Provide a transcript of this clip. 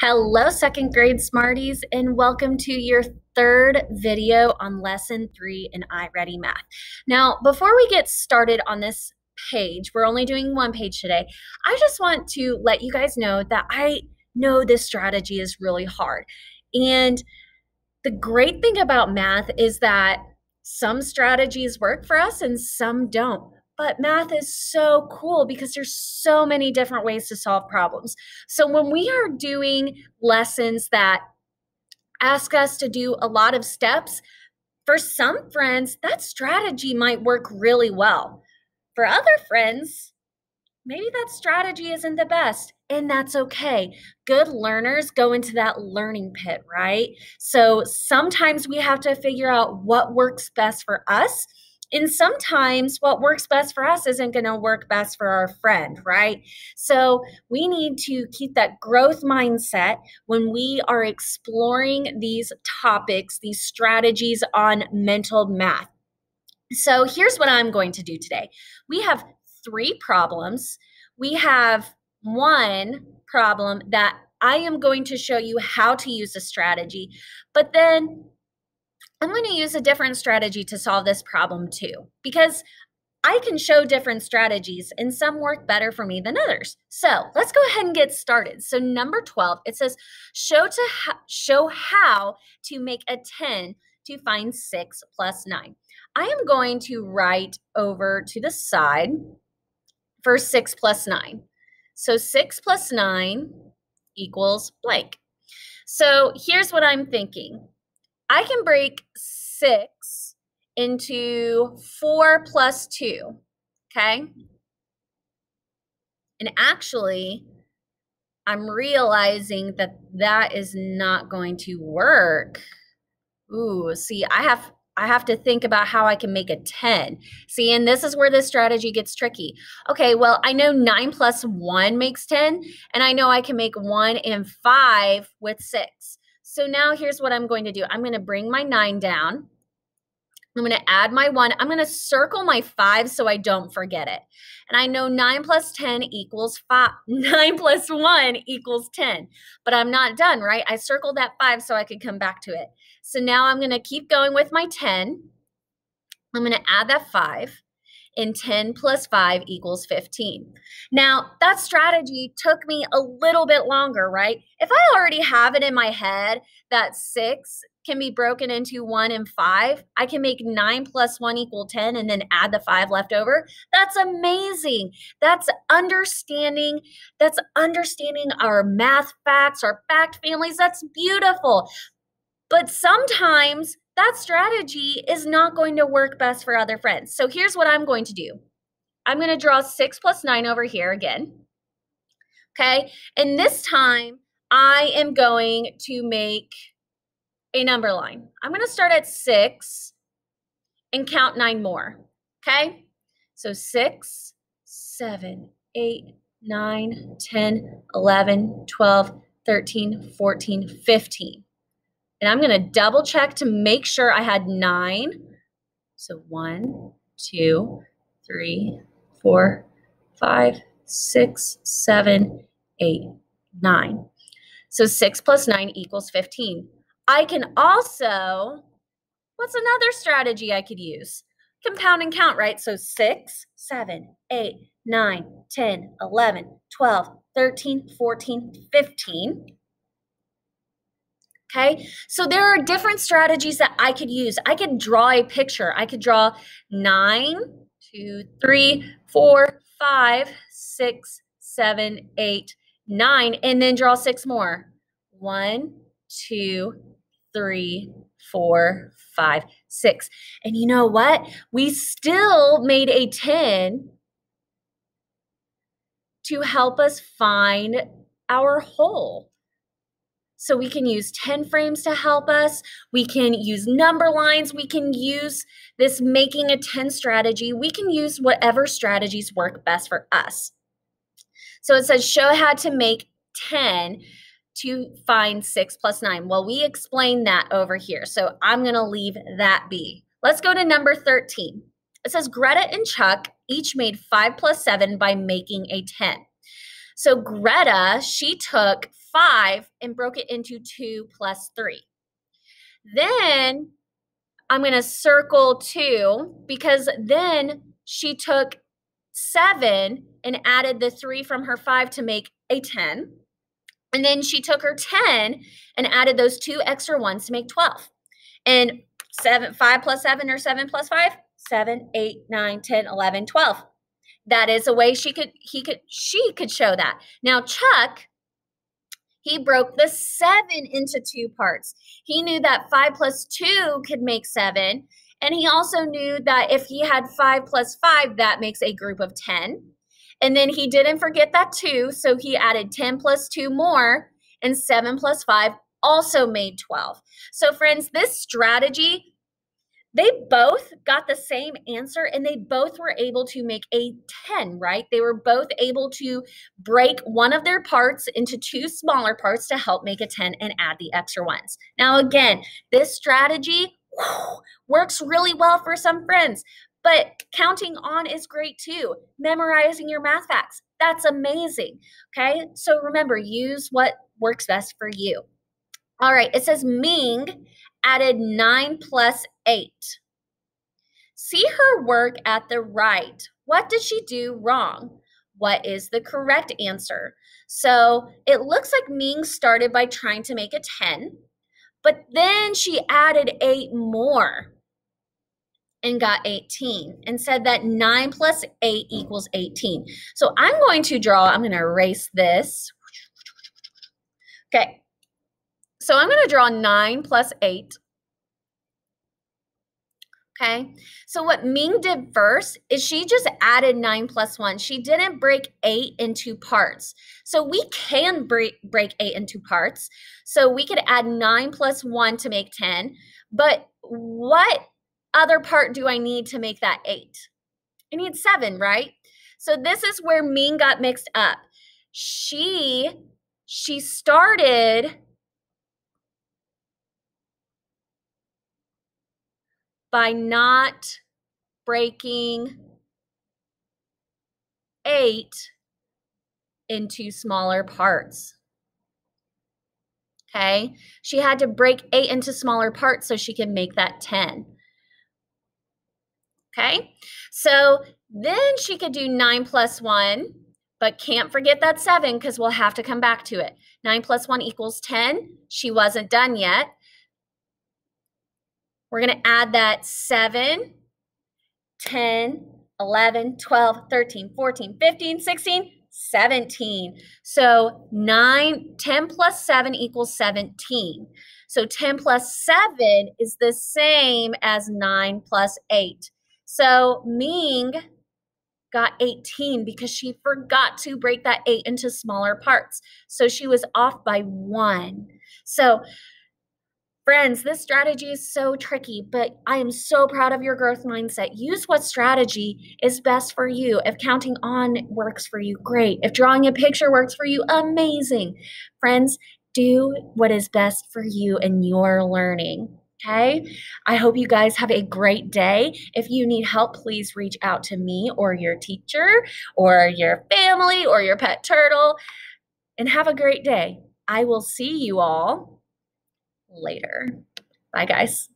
Hello, second grade Smarties, and welcome to your third video on lesson three in iReady Math. Now, before we get started on this page, we're only doing one page today. I just want to let you guys know that I know this strategy is really hard. And the great thing about math is that some strategies work for us and some don't. But math is so cool because there's so many different ways to solve problems. So when we are doing lessons that ask us to do a lot of steps, for some friends, that strategy might work really well. For other friends, maybe that strategy isn't the best, and that's okay. Good learners go into that learning pit, right? So sometimes we have to figure out what works best for us and sometimes what works best for us isn't going to work best for our friend, right? So we need to keep that growth mindset when we are exploring these topics, these strategies on mental math. So here's what I'm going to do today. We have three problems. We have one problem that I am going to show you how to use a strategy, but then I'm going to use a different strategy to solve this problem too, because I can show different strategies and some work better for me than others. So let's go ahead and get started. So number 12, it says show to show how to make a 10 to find 6 plus 9. I am going to write over to the side for 6 plus 9. So 6 plus 9 equals blank. So here's what I'm thinking. I can break six into four plus two. Okay. And actually, I'm realizing that that is not going to work. Ooh, see, I have I have to think about how I can make a 10. See, and this is where this strategy gets tricky. Okay, well, I know 9 plus 1 makes 10, and I know I can make 1 and 5 with 6. So now here's what I'm going to do. I'm going to bring my nine down. I'm going to add my one. I'm going to circle my five so I don't forget it. And I know nine plus 10 equals five. Nine plus one equals 10. But I'm not done, right? I circled that five so I could come back to it. So now I'm going to keep going with my 10. I'm going to add that five and 10 plus 5 equals 15. Now, that strategy took me a little bit longer, right? If I already have it in my head that 6 can be broken into 1 and 5, I can make 9 plus 1 equal 10 and then add the 5 left over. That's amazing. That's understanding that's understanding our math facts, our fact families. That's beautiful. But sometimes that strategy is not going to work best for other friends. So here's what I'm going to do. I'm going to draw 6 plus 9 over here again. Okay, and this time I am going to make a number line. I'm going to start at 6 and count 9 more. Okay, so 6, 7, 8, 9, 10, 11, 12, 13, 14, 15. And I'm going to double check to make sure I had nine. So one, two, three, four, five, six, seven, eight, nine. So six plus nine equals 15. I can also, what's another strategy I could use? Compound and count, right? So 6, 7, 8, 9, 10, 11, 12, 13, 14, 15. Okay. So there are different strategies that I could use. I could draw a picture. I could draw nine, two, three, four, five, six, seven, eight, nine, and then draw six more. One, two, three, four, five, six. And you know what? We still made a 10 to help us find our whole. So we can use 10 frames to help us. We can use number lines. We can use this making a 10 strategy. We can use whatever strategies work best for us. So it says show how to make 10 to find 6 plus 9. Well, we explained that over here. So I'm going to leave that be. Let's go to number 13. It says Greta and Chuck each made 5 plus 7 by making a 10. So Greta, she took 5 and broke it into 2 plus 3. Then I'm going to circle 2 because then she took 7 and added the 3 from her 5 to make a 10. And then she took her 10 and added those two extra ones to make 12. And 7 5 plus 7 or 7 plus 5 7 8 9 10 11 12 that is a way she could he could she could show that. Now chuck he broke the seven into two parts. He knew that five plus two could make seven and he also knew that if he had five plus five that makes a group of 10 and then he didn't forget that two so he added 10 plus two more and seven plus five also made 12 so friends this strategy they both got the same answer and they both were able to make a 10, right? They were both able to break one of their parts into two smaller parts to help make a 10 and add the extra ones. Now, again, this strategy whew, works really well for some friends, but counting on is great too. Memorizing your math facts, that's amazing. Okay, so remember, use what works best for you. All right, it says Ming added 9 plus 8. See her work at the right. What did she do wrong? What is the correct answer? So it looks like Ming started by trying to make a 10, but then she added 8 more and got 18 and said that 9 plus 8 equals 18. So I'm going to draw, I'm going to erase this. Okay, so I'm going to draw 9 plus 8. Okay, so what Ming did first is she just added 9 plus 1. She didn't break 8 into parts. So we can break, break 8 into parts. So we could add 9 plus 1 to make 10. But what other part do I need to make that 8? I need 7, right? So this is where Ming got mixed up. She she started by not breaking eight into smaller parts. Okay, she had to break eight into smaller parts so she could make that 10. Okay, so then she could do 9 plus 1, but can't forget that 7 because we'll have to come back to it. 9 plus 1 equals 10. She wasn't done yet. We're going to add that 7, 10, 11, 12, 13, 14, 15, 16, 17. So 9, 10 plus 7 equals 17. So 10 plus 7 is the same as 9 plus 8. So Ming got 18 because she forgot to break that 8 into smaller parts. So she was off by 1. So Friends, this strategy is so tricky, but I am so proud of your growth mindset. Use what strategy is best for you. If counting on works for you, great. If drawing a picture works for you, amazing. Friends, do what is best for you and your learning. Okay. I hope you guys have a great day. If you need help, please reach out to me or your teacher or your family or your pet turtle and have a great day. I will see you all later. Bye, guys.